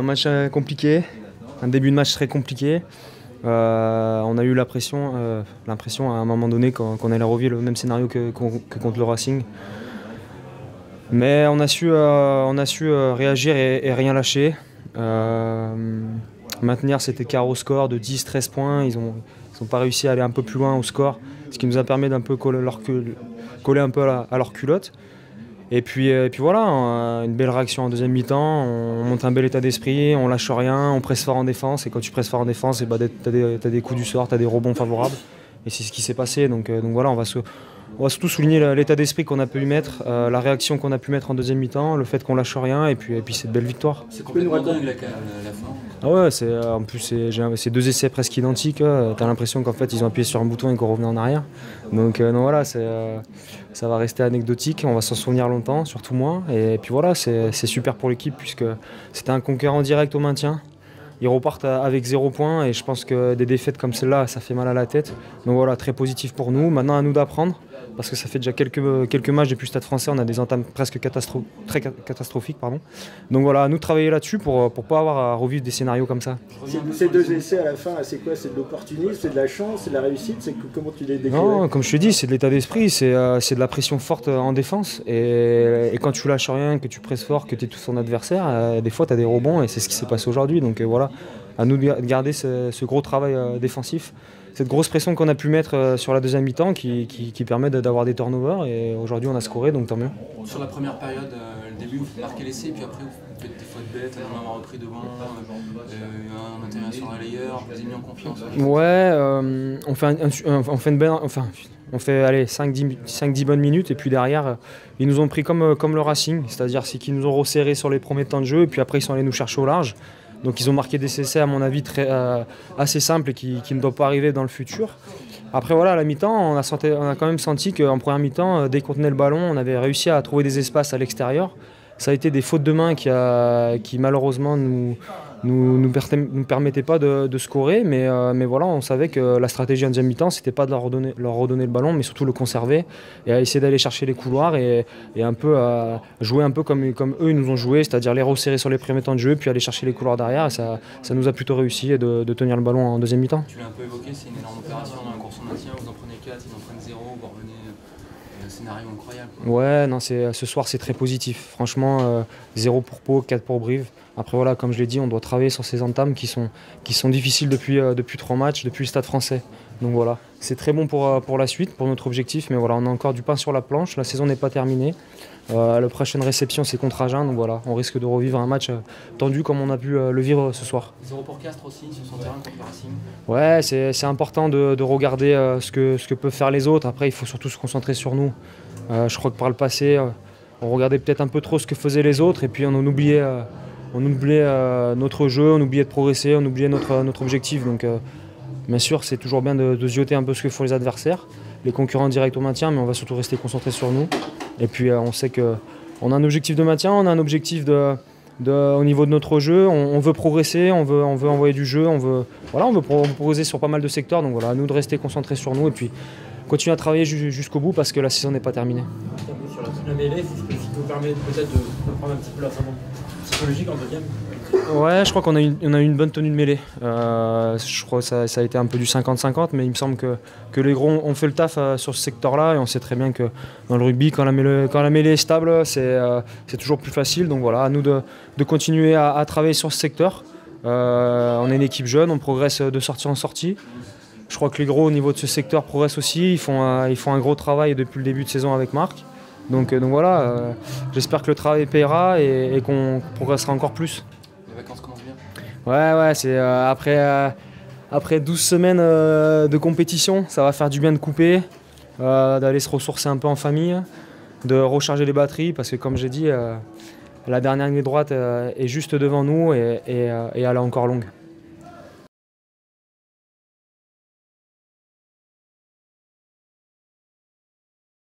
un match compliqué, un début de match très compliqué. on a eu l'impression à un moment donné qu'on allait revivre le même scénario que, contre le Racing. Mais on a su, réagir et, rien lâcher. maintenir cet écart au score de 10-13 points. Ils n'ont ils pas réussi à aller un peu plus loin au score, ce qui nous a permis d'un peu coller un peu à, leur culotte. Et puis, euh, et puis voilà, une belle réaction en deuxième mi-temps, on monte un bel état d'esprit, on lâche rien, on presse fort en défense. Et quand tu presses fort en défense, bah, tu as, des coups du sort, tu as des rebonds favorables. Et c'est ce qui s'est passé. Donc, euh, donc voilà, on va se, on va surtout souligner l'état d'esprit qu'on a pu mettre, euh, la réaction qu'on a pu mettre en deuxième mi-temps, le fait qu'on lâche rien et puis, et puis cette belle victoire. C'est complètement dingue la, fin. Ah ouais, c'est, euh, en plus c'est, deux essais presque identiques. Hein. T'as l'impression qu'en fait ils ont appuyé sur un bouton et qu'on revenait en arrière. Donc, euh, voilà, ça va rester anecdotique, on va s'en souvenir longtemps, surtout moi. Et puis voilà, c'est, super pour l'équipe puisque c'était un concurrent direct au maintien ils repartent avec zéro point et je pense que des défaites comme celle-là, ça fait mal à la tête. Donc voilà, très positif pour nous. Maintenant, à nous d'apprendre parce que ça fait déjà quelques, quelques matchs depuis le Stade français, on a des entames presque très catastrophiques. Pardon. Donc voilà, à nous de travailler là-dessus pour ne pas avoir à revivre des scénarios comme ça. Ces deux essais à la fin, c'est quoi? C'est de l'opportunisme, c'est de la chance, c'est de la réussite? C'est Comment tu les décris Non, comme je te dis, c'est de l'état d'esprit, c'est euh, de la pression forte en défense. Et, quand tu lâches rien, que tu presses fort, que tu es tout son adversaire, euh, des fois tu as des rebonds et c'est ce qui s'est passé aujourd'hui. Donc euh, voilà, à nous de garder ce, gros travail défensif cette grosse pression qu'on a pu mettre euh, sur la deuxième mi-temps qui, permet d'avoir des turnovers et aujourd'hui on a scoré donc tant mieux. Sur la première période, euh, le début vous marquez l'essai puis après vous faites des fautes bêtes, on a repris devant, euh, un intérieur sur un layer, vous avez mis en confiance Ouais, on, fait on fait une belle, enfin, on fait 5-10 bonnes minutes et puis derrière ils nous ont pris comme, comme le Racing, c'est-à-dire qu'ils nous ont resserré sur les premiers temps de jeu et puis après ils sont allés nous chercher au large. Donc ils ont marqué des essais à mon avis très, euh, assez simples et qui, ne doivent pas arriver dans le futur. Après voilà, à la mi-temps, on a, quand même senti qu'en première mi-temps, euh, dès qu'on tenait le ballon, on avait réussi à trouver des espaces à l'extérieur. Ça a été des fautes de main qui, qui malheureusement nous, nous, nous, nous permettait pas de, scorer, mais, euh, mais voilà, on savait que la stratégie en deuxième mi-temps, c'était pas de leur redonner, leur redonner le ballon, mais surtout le conserver et à essayer d'aller chercher les couloirs et, et, un peu à jouer un peu comme, comme eux ils nous ont joué, c'est-à-dire les resserrer sur les premiers temps de jeu, puis aller chercher les couloirs derrière. Et ça, ça nous a plutôt réussi de, de tenir le ballon en deuxième mi-temps. Tu l'as un peu évoqué, c'est une énorme opération dans la course au maintien, vous en prenez 4, ils en prennent 0, vous revenez un scénario incroyable. Ouais, non, ce soir c'est très positif. Franchement, 0 euh, pour Pau, 4 pour Brive. Après voilà, comme je l'ai dit, on doit travailler sur ces entames qui sont, qui sont difficiles depuis, euh, depuis trois matchs, depuis le Stade français. Donc voilà, c'est très bon pour, euh, pour la suite, pour notre objectif, mais voilà, on a encore du pain sur la planche, la saison n'est pas terminée. Euh, la prochaine réception c'est contre Agen, donc voilà, on risque de revivre un match tendu comme on a pu le vivre ce soir. 0 pour Castres aussi sur son terrain contre Racing Ouais, c'est important de, de regarder ce, que, ce que peuvent faire les autres, après il faut surtout se concentrer sur nous. je crois que par le passé, on regardait peut-être un peu trop ce que faisaient les autres et puis on en oubliait on oubliait euh, notre jeu, on oubliait de progresser, on oubliait notre, notre objectif. Donc, euh, bien sûr, c'est toujours bien de, de un peu ce que font les adversaires, les concurrents directs au maintien, mais on va surtout rester concentré sur nous. Et puis, euh, on sait qu'on a un objectif de maintien, on a un objectif au niveau de notre jeu. On, veut progresser, on veut, envoyer du jeu, on veut, voilà, on veut sur pas mal de secteurs. Donc, voilà, à nous de rester concentrés sur nous et puis continuer à travailler jusqu'au bout parce que la saison n'est pas terminée. Sur la, mêlée, ce qui permet peut-être de un petit peu la Ouais, je crois qu'on a, eu, une bonne tenue de mêlée. Euh, je crois que ça, a été un peu du 50-50, mais il me semble que, les gros ont fait le taf euh, sur ce secteur-là. Et on sait très bien que dans le rugby, quand la mêlée, est stable, c'est euh, toujours plus facile. Donc voilà, à nous de, continuer à, travailler sur ce secteur. on est une équipe jeune, on progresse de sortie en sortie. Je crois que les gros au niveau de ce secteur progressent aussi. Ils font, un gros travail depuis le début de saison avec Marc. Donc, voilà, j'espère que le travail payera et, qu'on progressera encore plus. Les vacances commencent bien Ouais, ouais, c'est euh, après, après 12 semaines de compétition, ça va faire du bien de couper, d'aller se ressourcer un peu en famille, de recharger les batteries parce que comme j'ai dit, la dernière ligne droite est juste devant nous et elle est encore longue.